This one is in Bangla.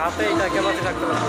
হাতে এটা কেবাতে রাখতে পারব